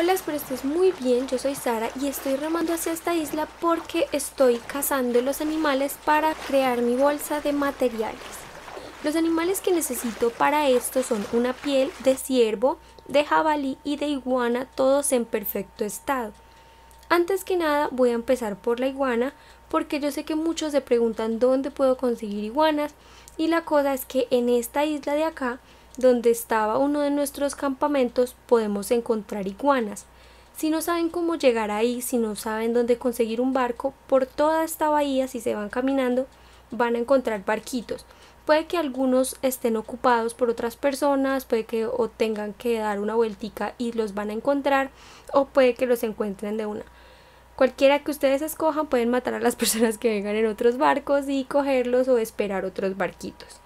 Hola, espero estés muy bien, yo soy Sara y estoy remando hacia esta isla porque estoy cazando los animales para crear mi bolsa de materiales. Los animales que necesito para esto son una piel de ciervo, de jabalí y de iguana, todos en perfecto estado. Antes que nada voy a empezar por la iguana porque yo sé que muchos se preguntan dónde puedo conseguir iguanas y la cosa es que en esta isla de acá donde estaba uno de nuestros campamentos podemos encontrar iguanas. Si no saben cómo llegar ahí, si no saben dónde conseguir un barco, por toda esta bahía, si se van caminando, van a encontrar barquitos. Puede que algunos estén ocupados por otras personas, puede que o tengan que dar una vueltica y los van a encontrar, o puede que los encuentren de una. Cualquiera que ustedes escojan pueden matar a las personas que vengan en otros barcos y cogerlos o esperar otros barquitos.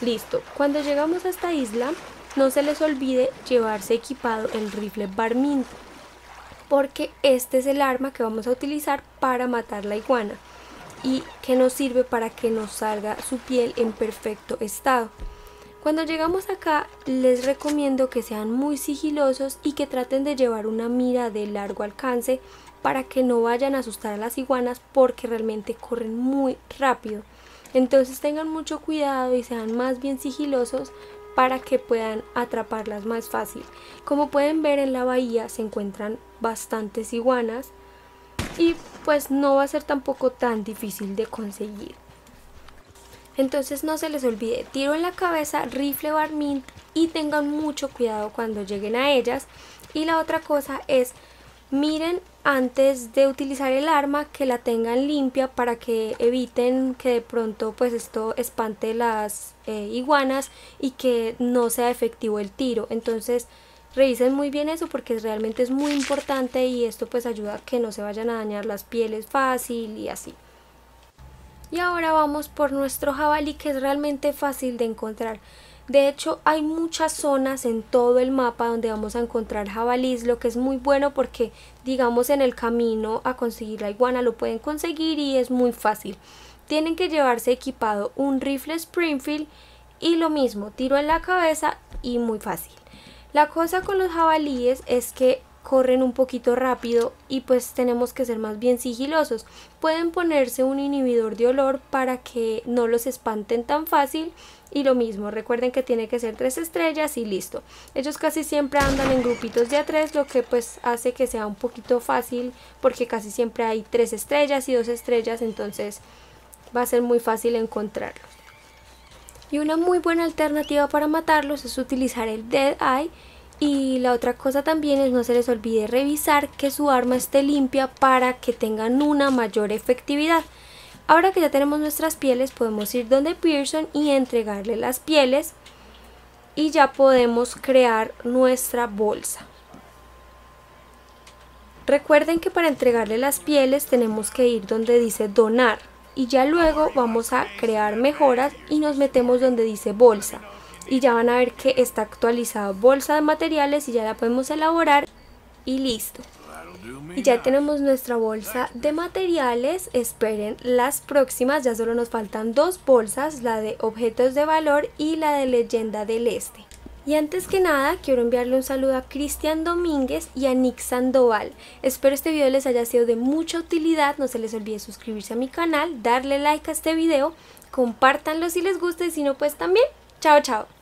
Listo, cuando llegamos a esta isla, no se les olvide llevarse equipado el rifle Barmin, porque este es el arma que vamos a utilizar para matar la iguana y que nos sirve para que nos salga su piel en perfecto estado. Cuando llegamos acá les recomiendo que sean muy sigilosos y que traten de llevar una mira de largo alcance para que no vayan a asustar a las iguanas porque realmente corren muy rápido. Entonces tengan mucho cuidado y sean más bien sigilosos para que puedan atraparlas más fácil. Como pueden ver en la bahía se encuentran bastantes iguanas y pues no va a ser tampoco tan difícil de conseguir. Entonces no se les olvide tiro en la cabeza, rifle barmint y tengan mucho cuidado cuando lleguen a ellas. Y la otra cosa es miren antes de utilizar el arma que la tengan limpia para que eviten que de pronto pues esto espante las eh, iguanas y que no sea efectivo el tiro. Entonces revisen muy bien eso porque realmente es muy importante y esto pues ayuda a que no se vayan a dañar las pieles fácil y así. Y ahora vamos por nuestro jabalí que es realmente fácil de encontrar de hecho, hay muchas zonas en todo el mapa donde vamos a encontrar jabalís, lo que es muy bueno porque, digamos, en el camino a conseguir la iguana lo pueden conseguir y es muy fácil. Tienen que llevarse equipado un rifle Springfield y lo mismo, tiro en la cabeza y muy fácil. La cosa con los jabalíes es que corren un poquito rápido y pues tenemos que ser más bien sigilosos. Pueden ponerse un inhibidor de olor para que no los espanten tan fácil y lo mismo, recuerden que tiene que ser tres estrellas y listo. Ellos casi siempre andan en grupitos de a tres, lo que pues hace que sea un poquito fácil porque casi siempre hay tres estrellas y dos estrellas, entonces va a ser muy fácil encontrarlos. Y una muy buena alternativa para matarlos es utilizar el Dead Eye y la otra cosa también es no se les olvide revisar que su arma esté limpia para que tengan una mayor efectividad. Ahora que ya tenemos nuestras pieles podemos ir donde Pearson y entregarle las pieles y ya podemos crear nuestra bolsa. Recuerden que para entregarle las pieles tenemos que ir donde dice donar y ya luego vamos a crear mejoras y nos metemos donde dice bolsa y ya van a ver que está actualizada bolsa de materiales y ya la podemos elaborar y listo. Y ya tenemos nuestra bolsa de materiales, esperen las próximas, ya solo nos faltan dos bolsas, la de objetos de valor y la de leyenda del este. Y antes que nada, quiero enviarle un saludo a Cristian Domínguez y a Nick Sandoval. Espero este video les haya sido de mucha utilidad. No se les olvide suscribirse a mi canal, darle like a este video, compártanlo si les gusta y si no, pues también. Chao, chao.